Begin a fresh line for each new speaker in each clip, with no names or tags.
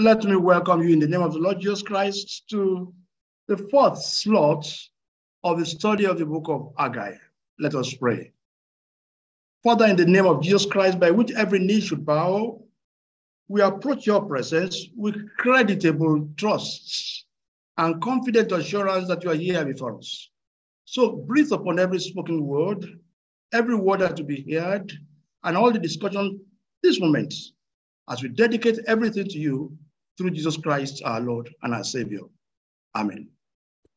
Let me welcome you in the name of the Lord Jesus Christ to the fourth slot of the study of the book of Haggai. Let us pray. Father, in the name of Jesus Christ, by which every knee should bow, we approach your presence with creditable trusts and confident assurance that you are here before us. So breathe upon every spoken word, every word that to be heard, and all the discussion this moment as we dedicate everything to you through Jesus Christ, our Lord and our Savior. Amen.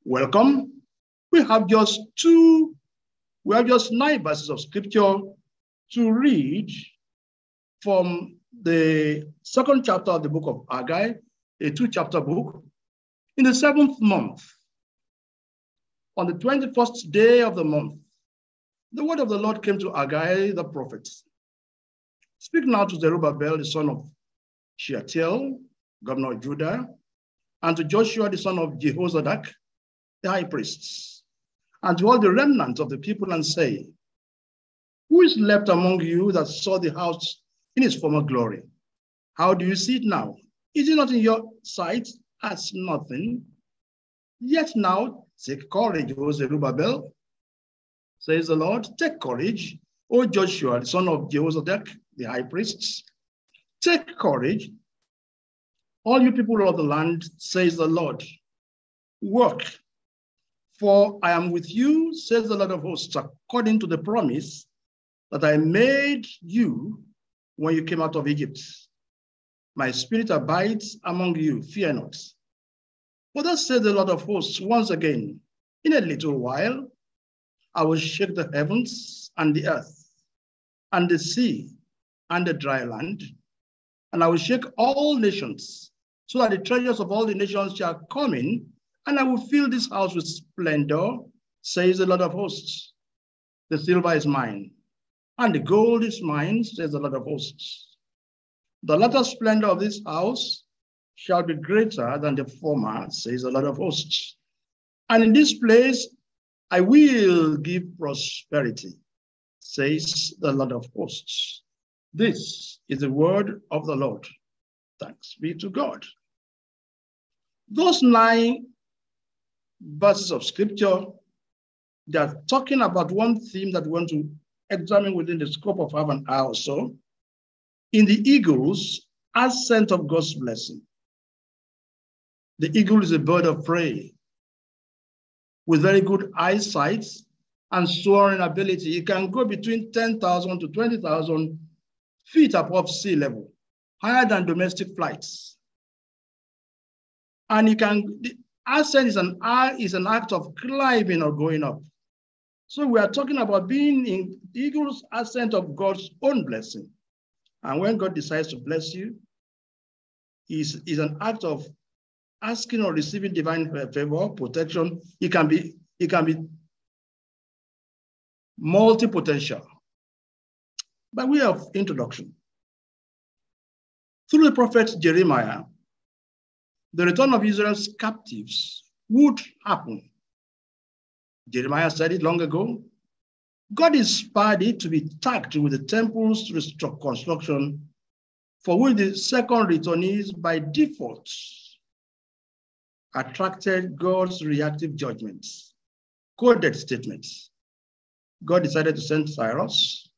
Welcome. We have just two, we have just nine verses of scripture to read from the second chapter of the book of Haggai, a two chapter book. In the seventh month, on the 21st day of the month, the word of the Lord came to Haggai the prophet. Speak now to Zerubbabel, the son of Shealtiel, governor of Judah, and to Joshua, the son of Jehozadak, the high priests, and to all the remnants of the people, and say, Who is left among you that saw the house in its former glory? How do you see it now? Is it not in your sight as nothing? Yet now take courage, O Zerubbabel, says the Lord. Take courage, O Joshua, the son of Jehozadak, the high priests. Take courage, all you people of the land, says the Lord. Work, for I am with you, says the Lord of hosts, according to the promise that I made you when you came out of Egypt. My spirit abides among you, fear not. For thus says the Lord of hosts once again, in a little while, I will shake the heavens and the earth and the sea and the dry land, and I will shake all nations, so that the treasures of all the nations shall come in, and I will fill this house with splendor, says the Lord of hosts. The silver is mine, and the gold is mine, says the Lord of hosts. The latter splendor of this house shall be greater than the former, says the Lord of hosts. And in this place I will give prosperity, says the Lord of hosts. This is the word of the Lord. Thanks be to God. Those nine verses of scripture, they are talking about one theme that we want to examine within the scope of half an hour or so. In the eagle's ascent of God's blessing. The eagle is a bird of prey with very good eyesight and soaring ability. It can go between 10,000 to 20,000 feet above sea level, higher than domestic flights. And you can, ascent is an, uh, is an act of climbing or going up. So we are talking about being in eagle's ascent of God's own blessing. And when God decides to bless you, is is an act of asking or receiving divine favor, protection. It can be, it can be multi-potential. By way of introduction, through the prophet Jeremiah, the return of Israel's captives would happen. Jeremiah said it long ago. God inspired it to be tagged with the temple's construction, for which the second returnees by default attracted God's reactive judgments, coded statements. God decided to send Cyrus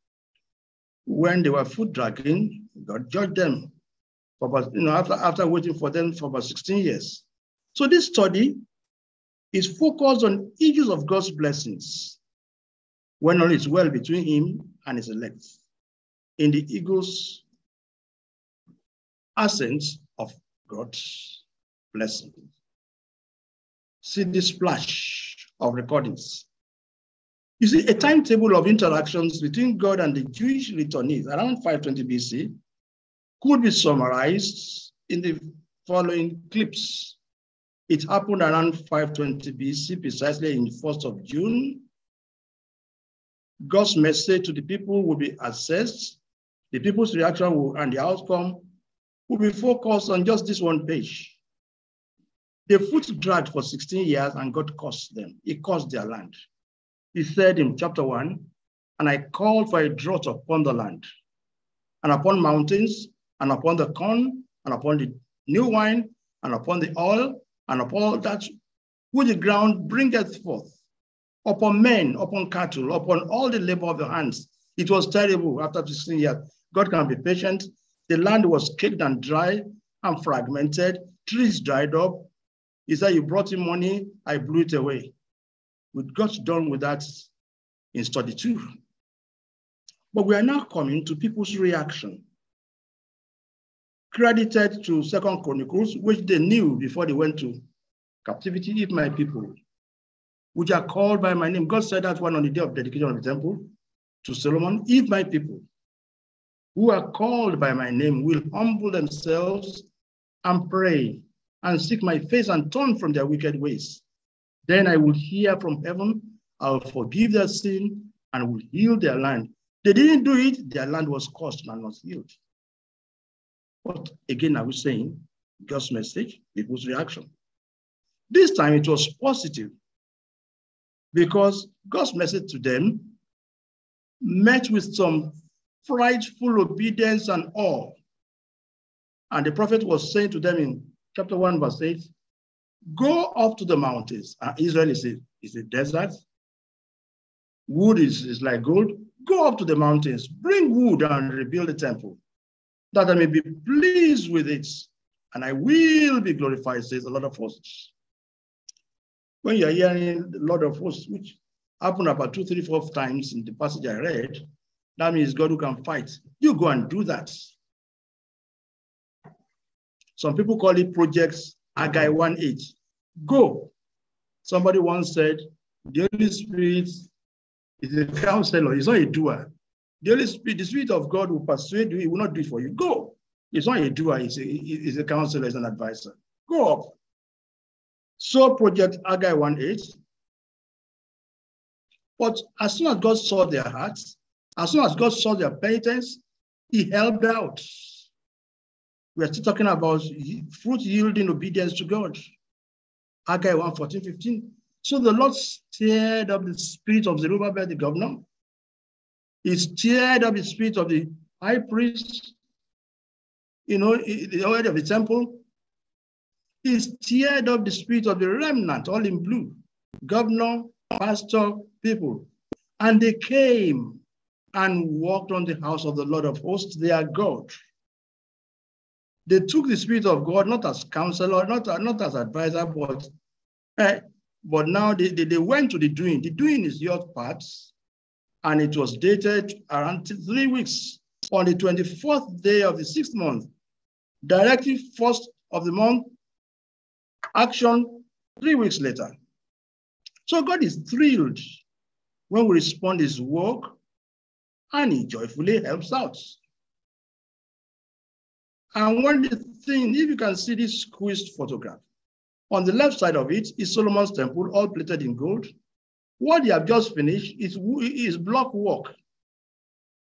when they were foot dragging, God judged them for about, you know, after, after waiting for them for about 16 years. So this study is focused on issues of God's blessings when all is well between him and his elect in the eagle's ascent of God's blessing. See this splash of recordings you see, a timetable of interactions between God and the Jewish returnees around 520 BC could be summarized in the following clips. It happened around 520 BC, precisely in the 1st of June. God's message to the people will be assessed. The people's reaction will, and the outcome will be focused on just this one page. The foot dragged for 16 years and God cursed them. He cursed their land. He said in chapter 1, And I called for a drought upon the land, and upon mountains, and upon the corn, and upon the new wine, and upon the oil, and upon all that which the ground bringeth forth, upon men, upon cattle, upon all the labor of your hands. It was terrible after 16 years. God can be patient. The land was caked and dry and fragmented. Trees dried up. He said, You brought him money, I blew it away. We got done with that in study two. But we are now coming to people's reaction. Credited to Second Chronicles, which they knew before they went to captivity, if my people, which are called by my name. God said that one on the day of dedication of the temple to Solomon, if my people, who are called by my name, will humble themselves and pray and seek my face and turn from their wicked ways, then I will hear from heaven, I will forgive their sin and will heal their land. They didn't do it, their land was cursed and not healed. But again, I was saying, God's message, people's reaction. This time it was positive because God's message to them met with some frightful obedience and awe. And the prophet was saying to them in chapter 1, verse 8, Go up to the mountains. And Israel is a, is a desert. Wood is, is like gold. Go up to the mountains, bring wood and rebuild the temple, that I may be pleased with it, and I will be glorified, says the Lord of hosts. When you're hearing the Lord of hosts, which happened about two, three, four times in the passage I read, that means God who can fight. You go and do that. Some people call it projects Haggai 1.8. Go. Somebody once said, the Holy Spirit is a counselor, he's not a doer. The Holy Spirit, the Spirit of God will persuade you, he will not do it for you. Go. He's not a doer, he's a, he's a counselor, he's an advisor. Go up. So Project Haggai 1.8. But as soon as God saw their hearts, as soon as God saw their penitence, he helped out. We are still talking about fruit yielding obedience to God. Haggai 1 14, 15. So the Lord stirred up the spirit of Zerubbabel, the governor. He stirred up the spirit of the high priest, you know, the head of the temple. He stirred up the spirit of the remnant, all in blue, governor, pastor, people. And they came and walked on the house of the Lord of hosts, their God. They took the Spirit of God not as counselor, not, not as advisor, but, eh, but now they, they, they went to the doing. The doing is your part, and it was dated around three weeks on the 24th day of the sixth month, directly first of the month, action three weeks later. So God is thrilled when we respond his work and he joyfully helps out. And one thing, if you can see this squeezed photograph, on the left side of it is Solomon's temple, all plated in gold. What they have just finished is, is block work.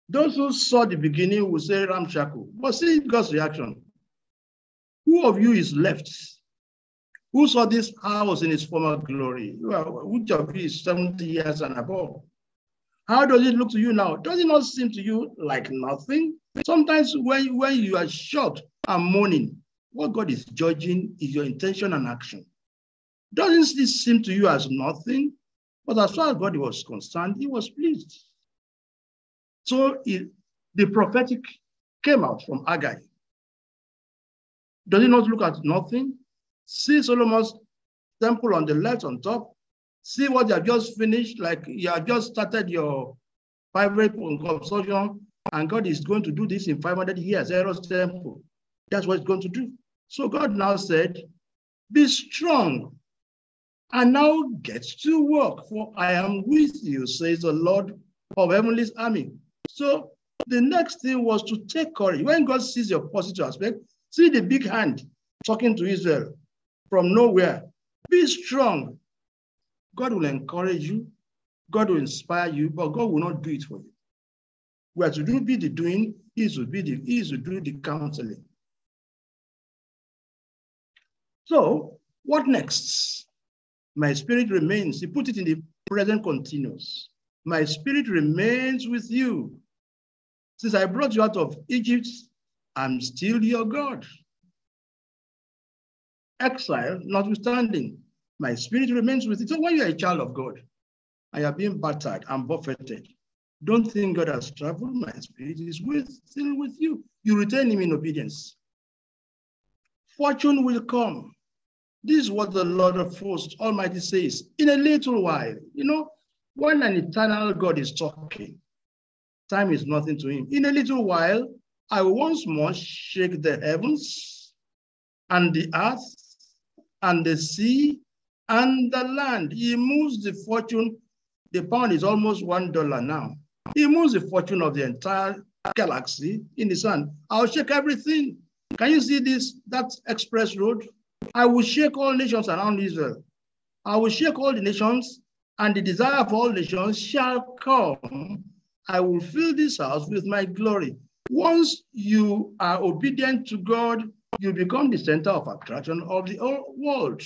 Those who saw the beginning will say Ramshackle, but see God's reaction. Who of you is left? Who saw this house in its former glory? Which of you is 70 years and above? How does it look to you now? Does it not seem to you like nothing? Sometimes when, when you are shocked and mourning, what God is judging is your intention and action. Doesn't this seem to you as nothing? But as far as God was concerned, he was pleased. So the prophetic came out from Haggai. Does he not look at nothing? See Solomon's temple on the left on top, See what you have just finished, like you have just started your private construction, and God is going to do this in 500 years, Herod's temple. That's what it's going to do. So God now said, Be strong and now get to work, for I am with you, says the Lord of heavenly army. So the next thing was to take courage. When God sees your positive aspect, see the big hand talking to Israel from nowhere. Be strong God will encourage you, God will inspire you, but God will not do it for you. We are to do be the doing, he is to be the he is to do the counseling. So, what next? My spirit remains. He put it in the present continuous. My spirit remains with you. Since I brought you out of Egypt, I'm still your God. exile notwithstanding, my spirit remains with you. So when you're a child of God and you're being battered and buffeted, don't think God has traveled. My spirit is with, still with you. You retain him in obedience. Fortune will come. This is what the Lord of hosts Almighty says. In a little while, you know, when an eternal God is talking, time is nothing to him. In a little while, I will once more shake the heavens and the earth and the sea and the land. He moves the fortune. The pound is almost one dollar now. He moves the fortune of the entire galaxy in the sun. I'll shake everything. Can you see this? That express road. I will shake all nations around Israel. I will shake all the nations, and the desire of all nations shall come. I will fill this house with my glory. Once you are obedient to God, you become the center of attraction of the whole world.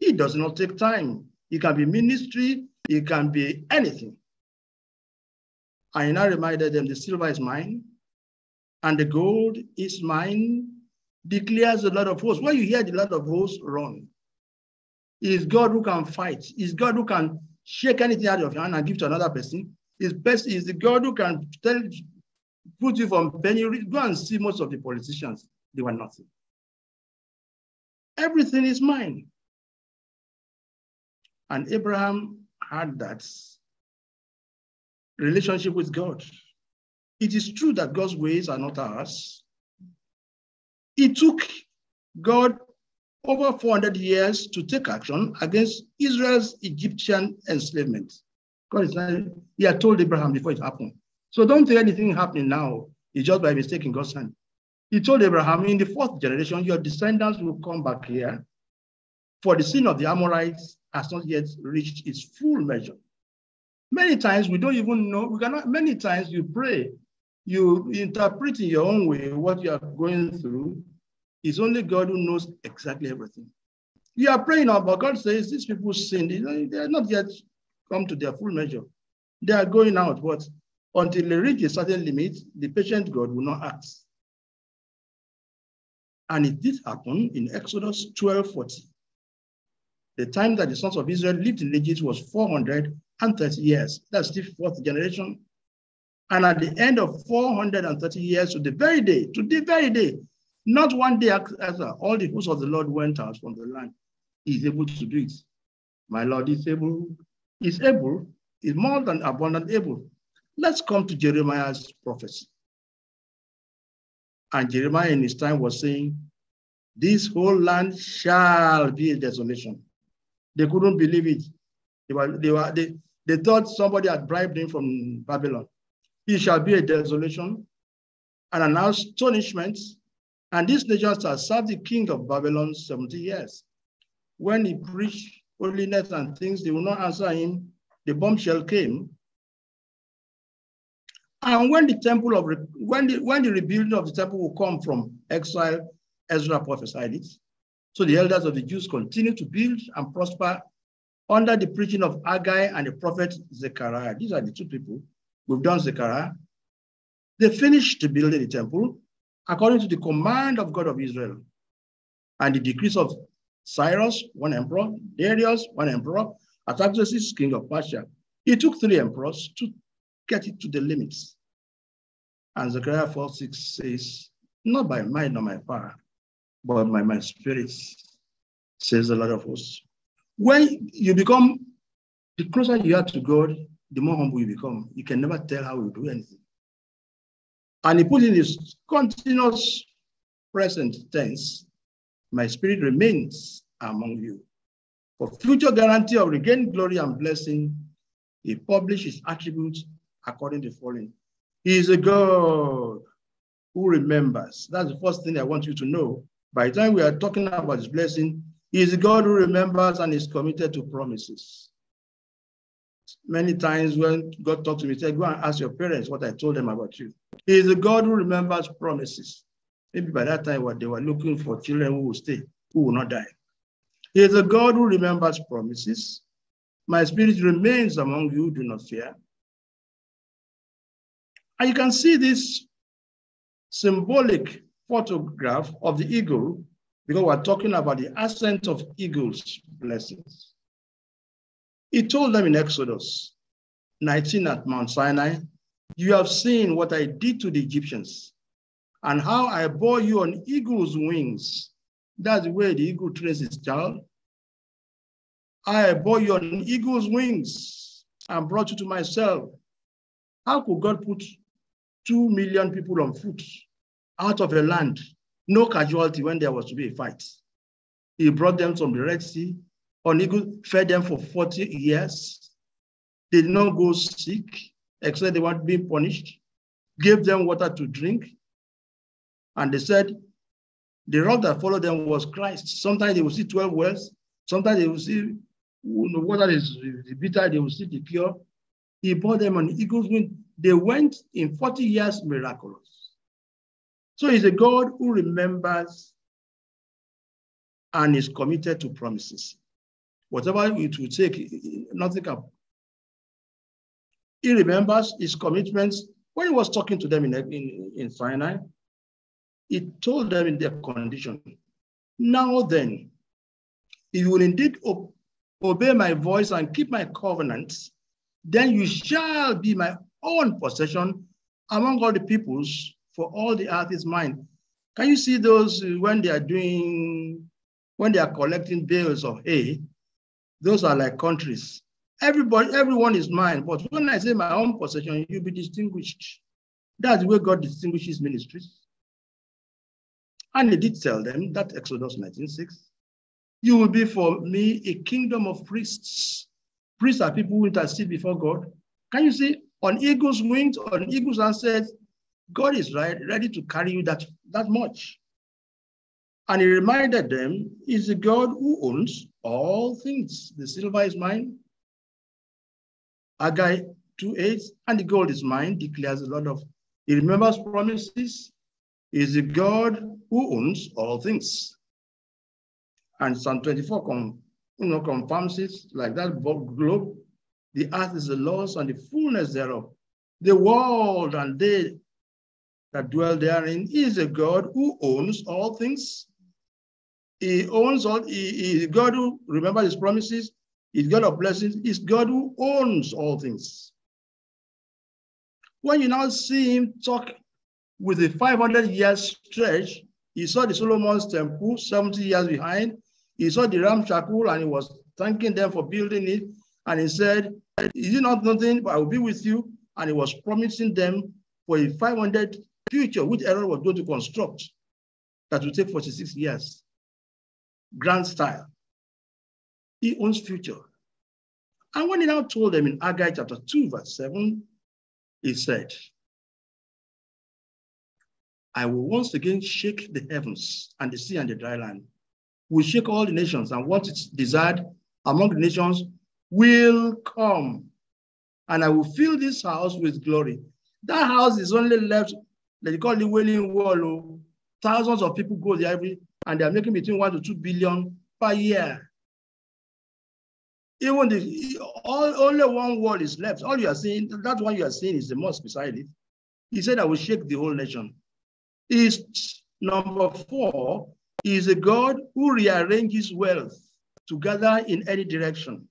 It does not take time. It can be ministry, it can be anything. I now reminded them the silver is mine and the gold is mine, declares the Lord of hosts. When you hear the Lord of hosts, run. Is God who can fight. Is God who can shake anything out of your hand and give to another person. It's best is the God who can tell put you from penny. Go and see most of the politicians. They were nothing. Everything is mine. And Abraham had that relationship with God. It is true that God's ways are not ours. It took God over 400 years to take action against Israel's Egyptian enslavement. God is he had told Abraham before it happened. So don't think anything happening now is just by mistake in God's hand. He told Abraham, in the fourth generation, your descendants will come back here, for the sin of the Amorites has not yet reached its full measure. Many times we don't even know, we cannot, many times you pray, you interpret in your own way what you are going through. It's only God who knows exactly everything. You are praying now, but God says these people sinned. They are not yet come to their full measure. They are going out, but until they reach a certain limit, the patient God will not act. And it did happen in Exodus 12 40. The time that the sons of Israel lived in Egypt was 430 years. That's the fourth generation. And at the end of 430 years, to the very day, to the very day, not one day after, all the hosts of the Lord went out from the land. He is able to do it. My Lord is able, is able, is more than abundant able. Let's come to Jeremiah's prophecy. And Jeremiah in his time was saying, This whole land shall be a desolation. They couldn't believe it. They, were, they, were, they, they thought somebody had bribed him from Babylon. It shall be a desolation and an astonishment. And this nation shall serve the king of Babylon 70 years. When he preached holiness and things, they will not answer him. The bombshell came. And when the temple of when the when the rebuilding of the temple will come from exile, Ezra prophesied it. So the elders of the Jews continued to build and prosper under the preaching of Haggai and the prophet Zechariah. These are the two people. We've done Zechariah. They finished building the temple according to the command of God of Israel and the decrees of Cyrus, one emperor, Darius, one emperor, Artaxerxes, king of Persia. It took three emperors to get it to the limits. And Zechariah 4 6 says, Not by might nor my power, but by my spirit, says the Lord of hosts. When you become, the closer you are to God, the more humble you become. You can never tell how you do anything. And he put in this continuous present tense, my spirit remains among you. For future guarantee of regained glory and blessing, he published his attributes according to the following. He is a God who remembers. That's the first thing I want you to know. By the time we are talking about his blessing, he is a God who remembers and is committed to promises. Many times when God talked to me, he said, Go and ask your parents what I told them about you. He is a God who remembers promises. Maybe by that time, what they were looking for children who will stay, who will not die. He is a God who remembers promises. My spirit remains among you, do not fear. And you can see this symbolic photograph of the eagle because we're talking about the ascent of eagles' blessings. He told them in Exodus 19 at Mount Sinai, You have seen what I did to the Egyptians and how I bore you on eagle's wings. That's where the eagle trains its child. I bore you on eagle's wings and brought you to myself. How could God put two million people on foot out of a land, no casualty when there was to be a fight? He brought them from the Red Sea on eagle, fed them for 40 years. They did not go sick, except they weren't being punished, gave them water to drink. And they said the rock that followed them was Christ. Sometimes they will see 12 wells, sometimes they will see the water is bitter, they will see the cure. He brought them on eagle's wing. They went in 40 years miraculous. So he's a God who remembers and is committed to promises. Whatever it will take, nothing up. He remembers his commitments. When he was talking to them in, in, in Sinai, he told them in their condition, Now then, if you will indeed obey my voice and keep my covenants, then you shall be my own possession among all the peoples, for all the earth is mine. Can you see those uh, when they are doing, when they are collecting bales of hay? Those are like countries. Everybody, everyone is mine. But when I say my own possession, you'll be distinguished. That's where God distinguishes ministries. And he did tell them that Exodus 19:6. You will be for me a kingdom of priests. Priests are people who intercede before God. Can you see on eagle's wings, on eagle's said, God is right, ready to carry you that, that much. And he reminded them, is the God who owns all things. The silver is mine. Haggai 2.8, and the gold is mine, declares a lot of, he remembers promises, is the God who owns all things. And Psalm 24 com, you know, confirms it like that globe. The earth is the Lord's and the fullness thereof. The world and they that dwell therein is a God who owns all things. He owns all, he, is God who, remember his promises, He's God of blessings, He's God who owns all things. When you now see him talk with a 500 years stretch, he saw the Solomon's temple 70 years behind, he saw the Ramshackle and he was thanking them for building it. And he said, Is it not nothing, but I will be with you? And he was promising them for a 500 future, which Herod was going to construct, that will take 46 years. Grand style. He owns future. And when he now told them in Haggai chapter 2, verse 7, he said, I will once again shake the heavens and the sea and the dry land will shake all the nations, and what is desired among the nations will come. And I will fill this house with glory. That house is only left, they call it Wailing Wall. Oh. Thousands of people go there every, and they're making between one to two billion per year. Even the all, only one wall is left. All you are seeing, that one you are seeing is the mosque beside it. He said, I will shake the whole nation. Is number four, is a God who rearranges wealth to gather in any direction.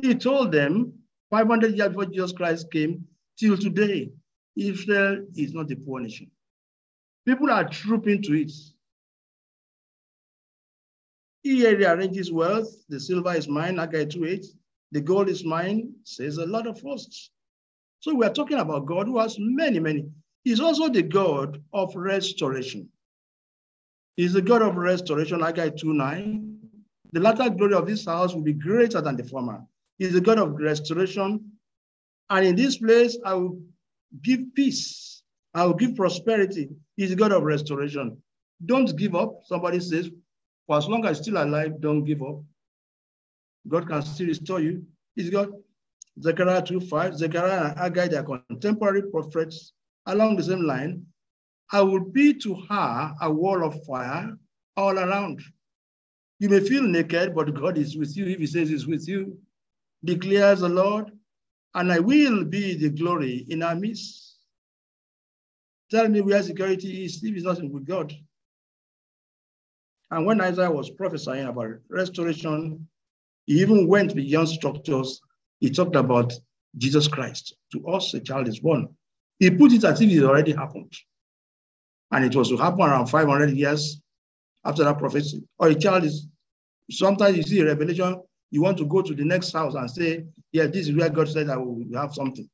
He told them 500 years before Jesus Christ came till today, Israel is not a poor nation. People are trooping to it. He rearranges wealth. The silver is mine, Haggai 2.8. The gold is mine, says a lot of hosts. So we're talking about God who has many, many. He's also the God of restoration. He's the God of restoration, Haggai 2 9. The latter glory of this house will be greater than the former. He's the God of restoration. And in this place, I will give peace. I will give prosperity. He's the God of restoration. Don't give up. Somebody says, for as long as you're still alive, don't give up. God can still restore you. He's God. Zechariah 2 5. Zechariah and Haggai, they are contemporary prophets along the same line. I will be to her a wall of fire all around. You may feel naked, but God is with you. If he says he's with you, declares the Lord, and I will be the glory in our midst. Tell me where security is if it's not with God. And when Isaiah was prophesying about restoration, he even went beyond structures. He talked about Jesus Christ. To us, a child is born. He put it as if it already happened. And it was to happen around 500 years after that prophecy. Or a child is, sometimes you see a revelation, you want to go to the next house and say, yeah, this is where God said I will have something.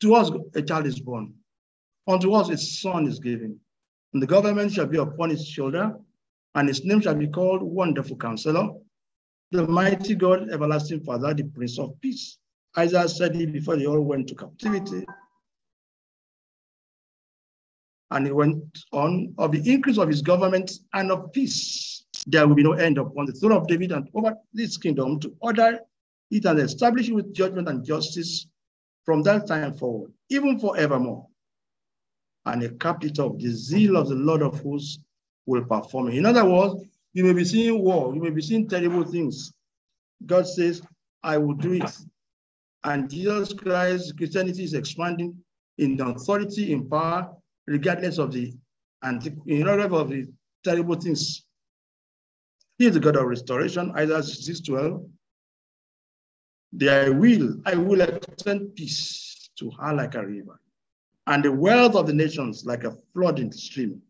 To us, a child is born. Unto us, a son is given. And the government shall be upon his shoulder, and his name shall be called Wonderful Counselor, the mighty God, everlasting Father, the Prince of Peace. Isaiah said it before they all went to captivity. And he went on of the increase of his government and of peace. There will be no end upon the throne of David and over this kingdom to order it and establish it with judgment and justice from that time forward, even forevermore. And a capital of the zeal of the Lord of hosts will perform. In other words, you may be seeing war, you may be seeing terrible things. God says, I will do it. And Jesus Christ, Christianity is expanding in authority, in power, regardless of the and in order of the terrible things. He is the God of restoration, Isaiah 6 12. I will, I will extend peace to her like a river, and the wealth of the nations like a flooding stream.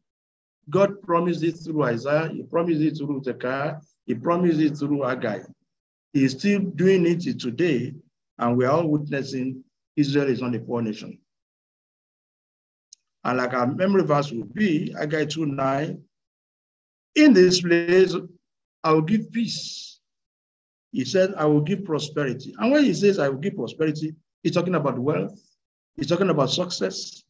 God promised it through Isaiah, He promised it through Zechariah, He promised it through Haggai. He is still doing it today, and we are all witnessing Israel is not a poor nation. And like our memory verse would be, Haggai 2 9, in this place, I will give peace. He said, I will give prosperity. And when he says, I will give prosperity, he's talking about wealth, he's talking about success,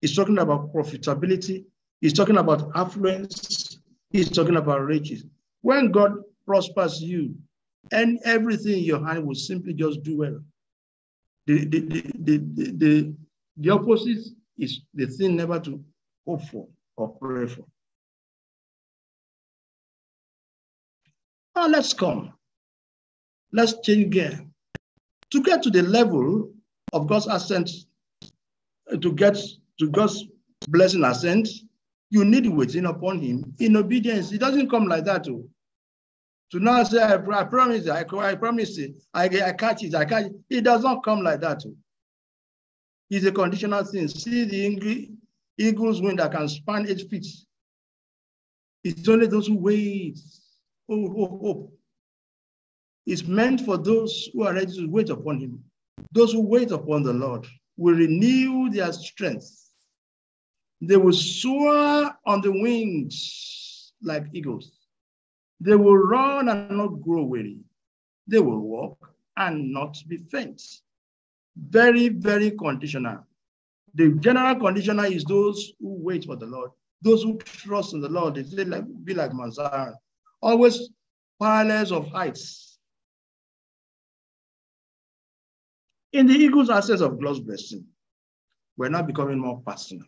he's talking about profitability, he's talking about affluence, he's talking about riches. When God prospers you, and everything in your hand will simply just do well. The, the, the, the, the, the, opposite is the thing never to hope for or pray for. Now let's come. Let's change gear. To get to the level of God's ascent, to get to God's blessing ascent, you need waiting upon him in obedience. It doesn't come like that. Too. To now say, I, I promise, I, I promise it, I, I catch it, I catch it. It does not come like that. Oh. Too is a conditional thing. See the eagle's wing that can span eight feet. It's only those who wait. Oh, oh, oh. It's meant for those who are ready to wait upon him. Those who wait upon the Lord will renew their strength. They will soar on the wings like eagles. They will run and not grow weary. They will walk and not be faint very, very conditional. The general conditioner is those who wait for the Lord, those who trust in the Lord. They say like be like Mount always parallels of heights. In the eagle's access of God's blessing, we're now becoming more personal.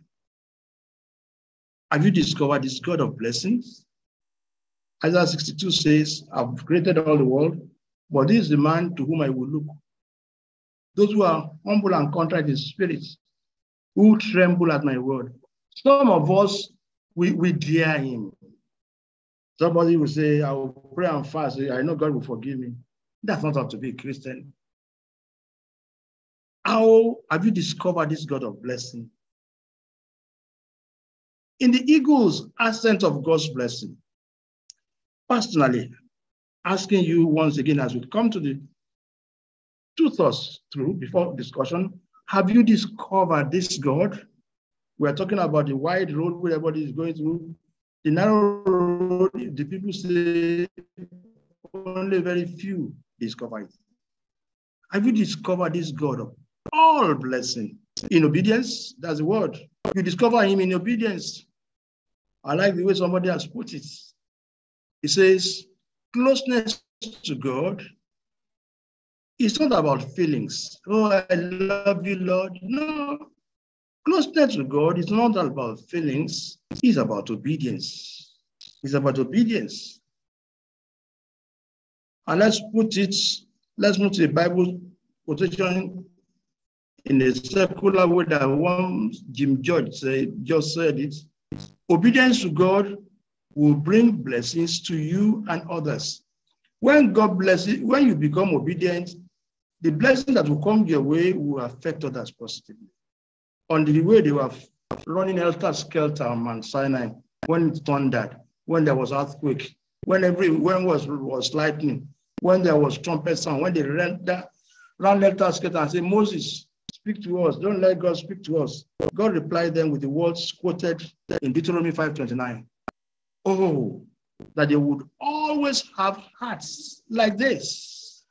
Have you discovered this God of blessings? Isaiah 62 says, I've created all the world, but this is the man to whom I will look those who are humble and contrite in spirit, who tremble at my word. Some of us, we, we dare him. Somebody will say, I will pray and fast. I know God will forgive me. That's not how to be a Christian. How have you discovered this God of blessing? In the eagle's ascent of God's blessing, personally, asking you once again as we come to the two thoughts through before discussion. Have you discovered this God? We're talking about the wide road where everybody is going through. The narrow road, the people say only very few discover it. Have you discovered this God of all blessing in obedience? That's the word. You discover him in obedience. I like the way somebody has put it. He says, closeness to God is not about feelings. Oh, I love you, Lord. No. Closeness to God is not about feelings. It's about obedience. It's about obedience. And let's put it, let's put the Bible quotation in a circular way that one Jim George just said it. Obedience to God will bring blessings to you and others. When God blesses, when you become obedient, the blessing that will come your way will affect others positively. On the way they were running helter skelter on Mount Sinai, when it thundered, when there was earthquake, when every when was was lightning, when there was trumpet sound, when they ran that ran helter skelter and said, Moses, speak to us. Don't let God speak to us. God replied them with the words quoted in Deuteronomy 5:29. Oh, that they would always have hearts like this,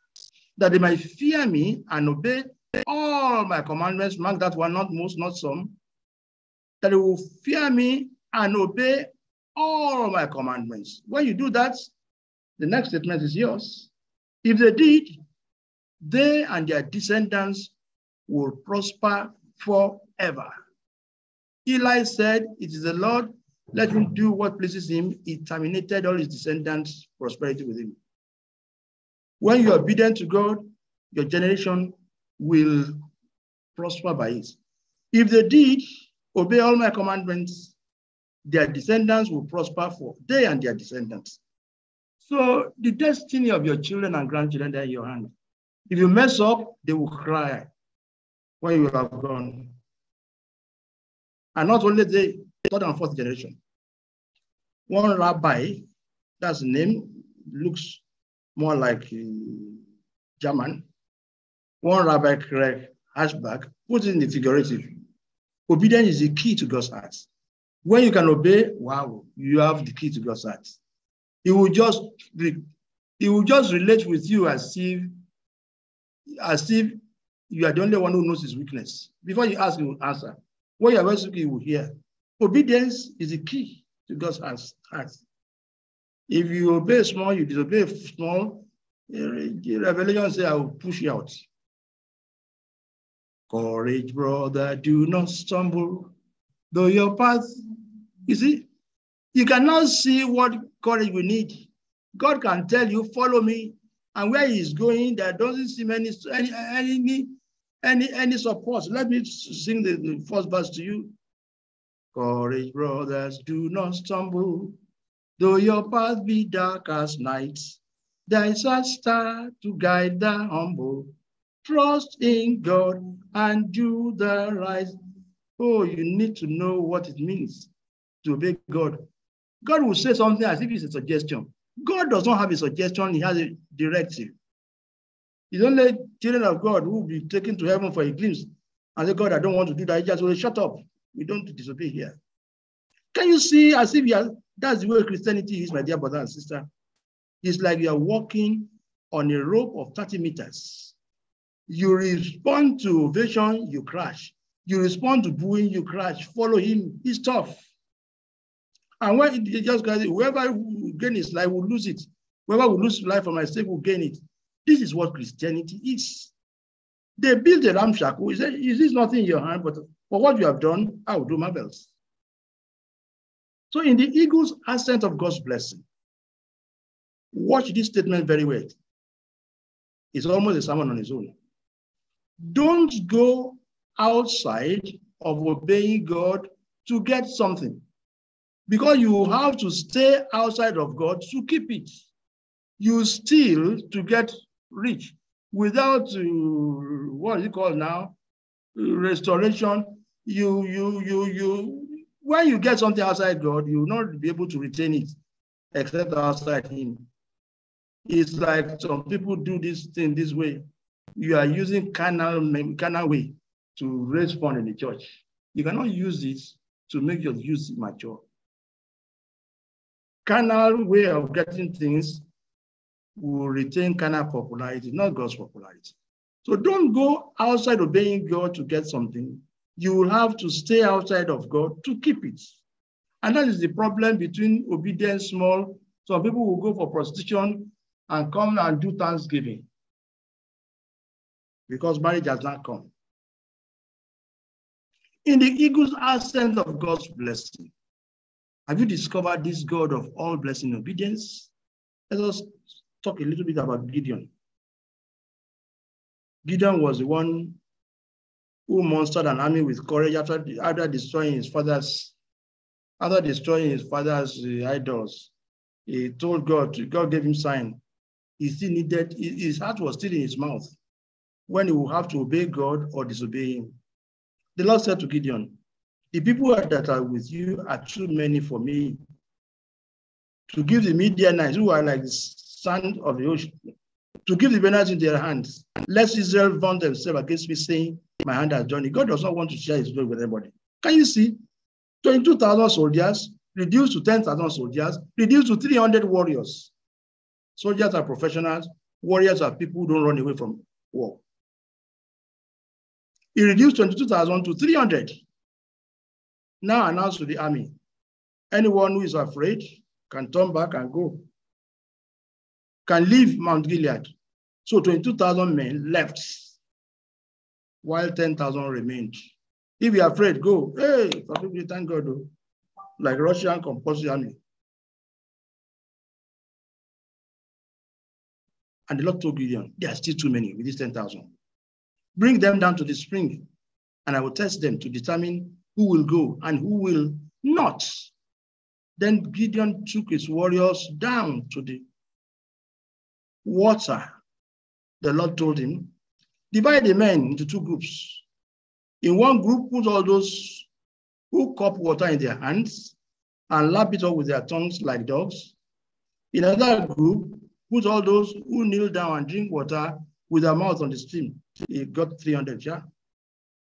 that they might fear me and obey all my commandments, mark that one, not most, not some, that they will fear me and obey all my commandments. When you do that, the next statement is yours. If they did, they and their descendants will prosper forever. Eli said, It is the Lord let him do what pleases him. He terminated all his descendants' prosperity with him. When you are obedient to God, your generation will prosper by it. If they did obey all my commandments, their descendants will prosper for they and their descendants. So the destiny of your children and grandchildren are in your hand. If you mess up, they will cry when you have gone. And not only the third and fourth generation. One rabbi, that's name, looks more like uh, German. One rabbi, Craig Ashback, puts it in the figurative. Obedience is the key to God's heart. When you can obey, wow, you have the key to God's heart. He will just he will just relate with you as if as if you are the only one who knows his weakness. Before you ask, he will answer. When you are very he will hear. Obedience is the key to God's heart. If you obey small, you disobey small, eh, the revelation says, I will push you out. Courage, brother, do not stumble. Though your path, you see, you cannot see what courage we need. God can tell you, follow me, and where he is going, there doesn't seem any any any any, any support. Let me sing the, the first verse to you. Courage, brothers, do not stumble. Though your path be dark as night, there is a star to guide the humble. Trust in God and do the right. Oh, you need to know what it means to obey God. God will say something as if it's a suggestion. God does not have a suggestion, he has a directive. He's only children of God who will be taken to heaven for a glimpse and say, God, I don't want to do that. He just will shut up. We don't disobey here. Can you see as if you are, that's the way Christianity is, my dear brother and sister? It's like you are walking on a rope of 30 meters. You respond to ovation, you crash. You respond to booing, you crash. Follow him, he's tough. And when it just guys, whoever will gain his life will lose it. Whoever will lose life for my sake will gain it. This is what Christianity is. They build a ramshackle. He said, Is this nothing in your hand? But for what you have done, I will do marvels. So, in the eagle's ascent of God's blessing, watch this statement very well. It's almost a sermon on its own. Don't go outside of obeying God to get something because you have to stay outside of God to keep it. You steal to get rich without uh, what is it called now? Restoration. You, you, you, you, when you get something outside God, you will not be able to retain it except outside Him. It's like some people do this thing this way. You are using carnal, carnal way to raise fund in the church. You cannot use this to make your use mature. Carnal way of getting things will retain carnal popularity, not God's popularity. So don't go outside obeying God to get something. You will have to stay outside of God to keep it. And that is the problem between obedience small. Some people will go for prostitution and come and do thanksgiving because marriage has not come. In the eagle's ascent of God's blessing, have you discovered this God of all blessing obedience? Let us talk a little bit about Gideon. Gideon was the one who monstered an army with courage after, after destroying his father's After destroying his father's uh, idols, he told God, God gave him sign. He still needed, his heart was still in his mouth when he would have to obey God or disobey him. The Lord said to Gideon, The people that are with you are too many for me to give the Midianites, who are like sand of the ocean, to give the Benaites in their hands. Let Israel vaunt themselves against me, saying, My hand has done it. God does not want to share his glory with anybody. Can you see? 22,000 soldiers reduced to 10,000 soldiers, reduced to 300 warriors. Soldiers are professionals, warriors are people who don't run away from war. He reduced 22,000 to 300. Now announced to the army, anyone who is afraid can turn back and go, can leave Mount Gilead. So 22,000 men left, while 10,000 remained. If you're afraid, go. Hey, thank God. Though. Like Russian compulsory army. And the Lord told Gideon, there are still too many with these 10,000. Bring them down to the spring, and I will test them to determine who will go and who will not. Then Gideon took his warriors down to the water. The Lord told him, divide the men into two groups. In one group, put all those who cup water in their hands and lap it up with their tongues like dogs. In another group, put all those who kneel down and drink water with their mouth on the stream. He got 300, yeah?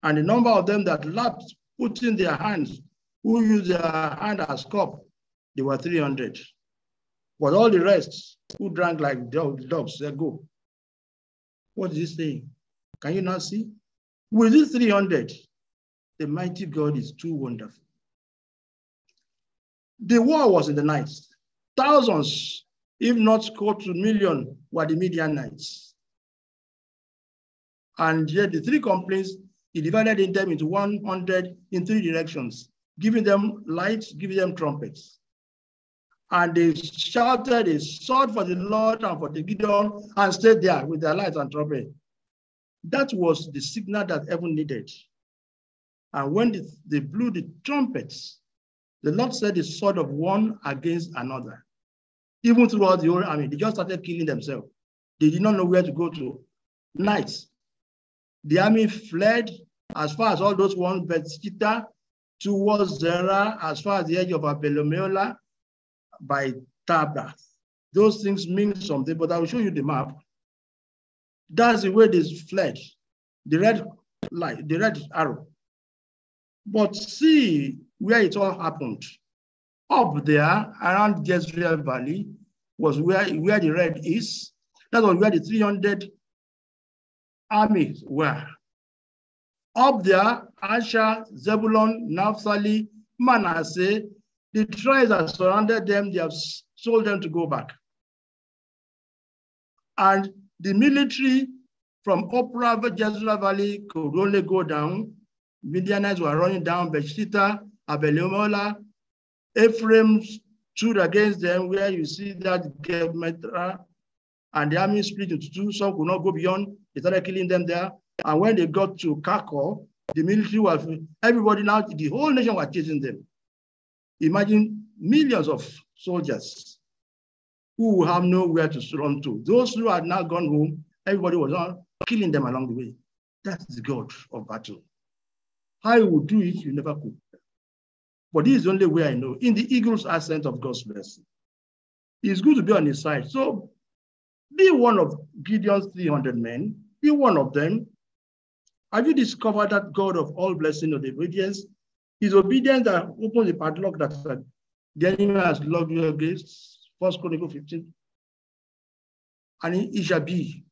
And the number of them that lapped, put in their hands, who used their hand as cup, they were 300. But all the rest, who drank like dogs, they go. What is he saying? Can you not see? With this 300, the mighty God is too wonderful. The war was in the night. Thousands, if not close to million, were the Midianites. And yet the three complaints, he divided them into 100 in three directions, giving them lights, giving them trumpets. And they shouted a sword for the Lord and for the Gideon and stayed there with their lights and trumpet. That was the signal that heaven needed. And when they, they blew the trumpets, the Lord said the sword of one against another. Even throughout the whole army, they just started killing themselves. They did not know where to go to. Night. The army fled as far as all those one Beth-shittah towards Zerah, as far as the edge of Abel-meholah by Tabbath. Those things mean something, but I will show you the map. That's the way they fled. The red light, the red arrow. But see where it all happened. Up there, around Jezreel Valley, was where, where the red is. That was where the 300 armies were. Up there, Asher, Zebulun, Naphtali, Manasseh, the tribes that surrounded them, they have told them to go back. And the military from Ophrah, Jezreel Valley could only go down. Midianites were running down Beth-shittah, Abel-meholah. Ephraim stood against them where you see that Gemetra and the army split into two. Some could not go beyond. They started killing them there. And when they got to Karkor, the military was, everybody now, the whole nation was chasing them. Imagine millions of soldiers who have nowhere to run to. Those who had now gone home, everybody was on killing them along the way. That's the God of battle. How he would do it, you never could. But this is the only way I know. In the eagle's ascent of God's blessing. It's good to be on his side. So be one of Gideon's 300 men. Be one of them. Have you discovered that God of all blessing of the obedience is obedience that opens the padlock that the enemy has locked you against. First Chronicle 15. And it shall be.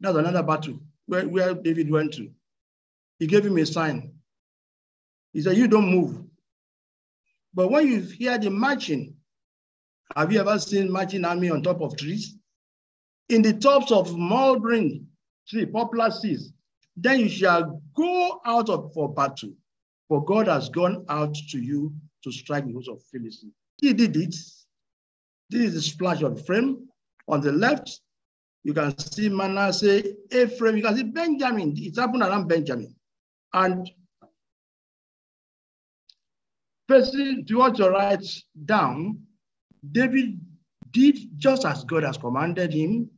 That's another battle where, where David went to. He gave him a sign. He said, You don't move. But when you hear the marching, have you ever seen marching army on top of trees? In the tops of mulberry tree, poplar trees, then you shall go out of for battle. For God has gone out to you to strike the host of Philistines. He did it. This is the splash of frame. On the left, you can see Manasseh, Ephraim, you can see Benjamin. It happened around Benjamin. And facing towards your right down, David did just as God has commanded him,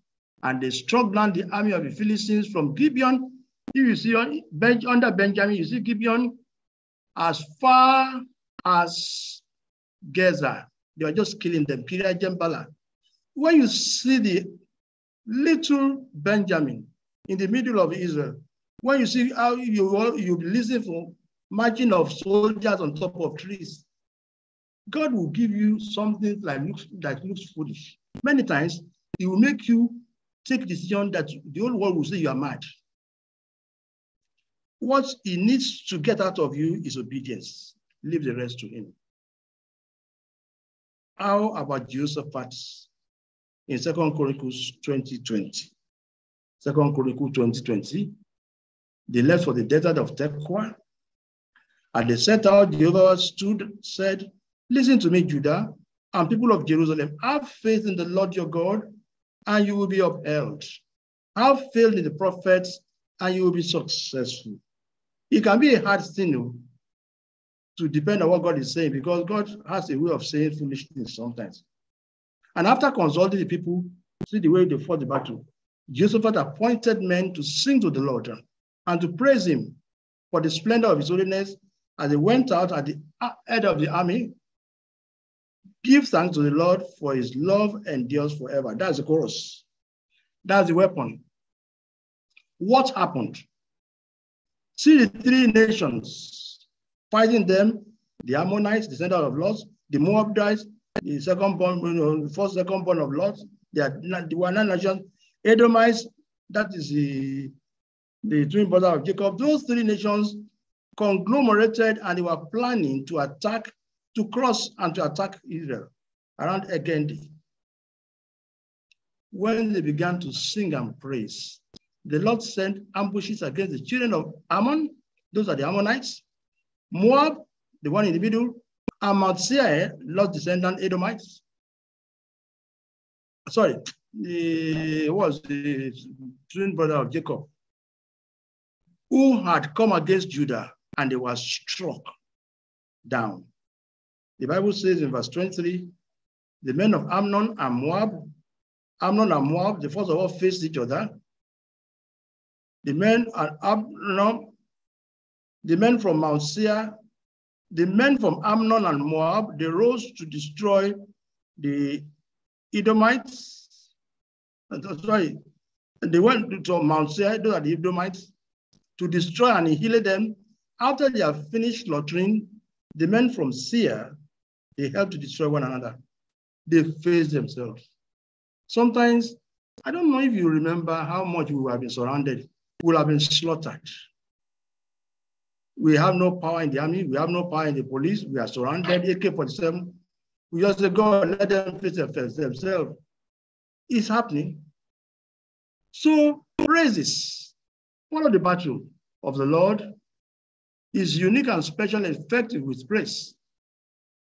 and they struck down the army of the Philistines from Gibeon. You see on, under Benjamin, you see Gibeon as far as Gezer. They were just killing them, Kiriath Jembala. When you see the little Benjamin in the middle of Israel, when you see how you, you listen for marching of soldiers on top of trees, God will give you something like looks, that looks foolish. Many times, He will make you take decision that the whole world will say you are mad. What He needs to get out of you is obedience. Leave the rest to Him. How about Jehoshaphat in Second Chronicles 2020? Second Chronicles 2020. They left for the desert of Tekoa. And they set out, Jehovah stood, said, Listen to me, Judah, and people of Jerusalem. Have faith in the Lord your God, and you will be upheld. Have faith in the prophets, and you will be successful. It can be a hard thing to depend on what God is saying because God has a way of saying foolish things sometimes. And after consulting the people, see the way they fought the battle, Jehoshaphat appointed men to sing to the Lord and to praise him for the splendor of his holiness as they went out at the head of the army. Give thanks to the Lord for his love endures forever. That's the chorus. That's the weapon. What happened? See the three nations fighting them, the Ammonites, the center of Lot, the Moabites, the second born, you know, the first, second born of Lot, they the one nation, Edomites, that is the, the twin brother of Jacob. Those three nations conglomerated and they were planning to attack, to cross and to attack Israel around Engedi. When they began to sing and praise, the Lord sent ambushes against the children of Ammon, those are the Ammonites, Moab, the one in the middle, and Mount Seir, lost descendant Edomites. Sorry, the was the twin brother of Jacob, who had come against Judah and they were struck down. The Bible says in verse 23, the men of Ammon and Moab, Ammon and Moab, the first of all faced each other. The men of Ammon the men from Mount Seir, the men from Ammon and Moab, they rose to destroy the Edomites. Uh, sorry, they went to Mount Seir, those are the Edomites, to destroy and annihilate them. After they have finished slaughtering, the men from Seir, they helped to destroy one another. They faced themselves. Sometimes, I don't know if you remember how much we have been surrounded, will have been slaughtered. We have no power in the army. We have no power in the police. We are surrounded, AK-47. We just say, God, let them face themselves. It's happening. So praises, of the battle of the Lord is unique and special and effective with praise.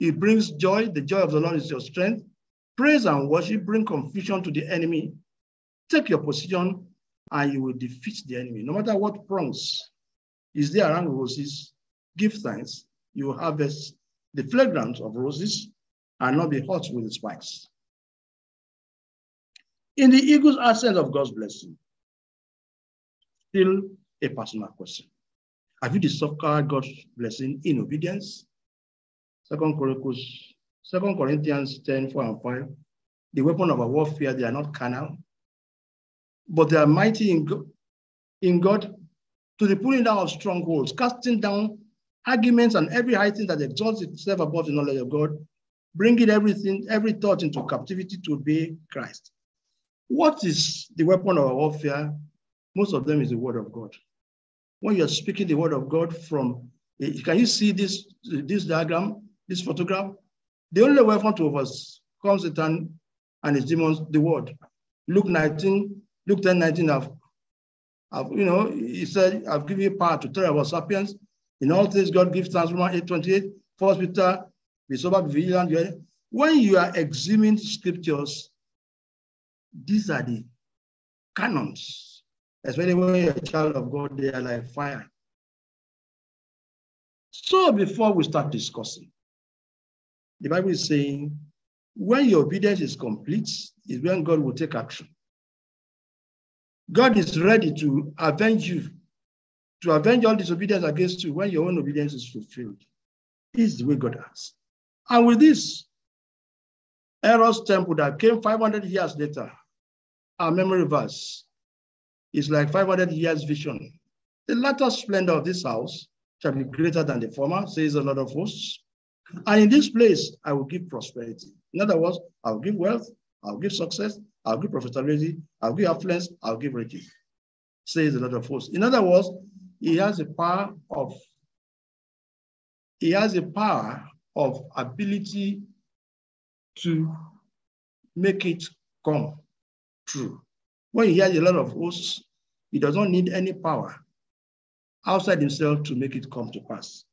It brings joy. The joy of the Lord is your strength. Praise and worship bring confusion to the enemy. Take your position and you will defeat the enemy, no matter what prongs is there around roses, give thanks, you will harvest the fragrance of roses and not be hot with the spikes. In the eagle's ascent of God's blessing, still a personal question. Have you discovered God's blessing in obedience? Second Corinthians, Second Corinthians 10, 4 and 5. The weapon of our warfare, they are not carnal, but they are mighty in God, in God to the pulling down of strongholds, casting down arguments and every high thing that exalts itself above the knowledge of God, bringing everything, every thought into captivity to obey Christ. What is the weapon of warfare? Most of them is the word of God. When you're speaking the word of God from, eh, can you see this, this diagram, this photograph? The only weapon to overcome Satan and his demons, the word. Luke 19, Luke 10, 19, I've I've, you know, he said, I've given you power to tell about sapiens. In all things, God gives thanks, Romans 8 28. First Peter, be sober, be vigilant. When you are examining scriptures, these are the canons. Especially when you're a child of God, they are like fire. So before we start discussing, The Bible is saying, when your obedience is complete, is when God will take action. God is ready to avenge you, to avenge all disobedience against you when your own obedience is fulfilled. Is the way God has. And with this, Herod's temple that came 500 years later, our memory verse is like 500 years vision. The latter splendor of this house shall be greater than the former, says the Lord of hosts. And in this place, I will give prosperity. In other words, I'll give wealth, I'll give success, I'll give profitability, I'll give affluence, I'll give riches, says the Lord of hosts. In other words, he has a power of, he has a power of ability to make it come true. When he has a lot of hosts, he does not need any power outside himself to make it come to pass.